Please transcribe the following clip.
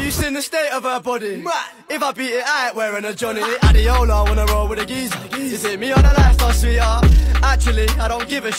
You seen the state of her body? If I beat it, I ain't wearing a Johnny. Adiola, wanna roll with a geezer. Is it me on a lifestyle, sweetheart. Actually, I don't give a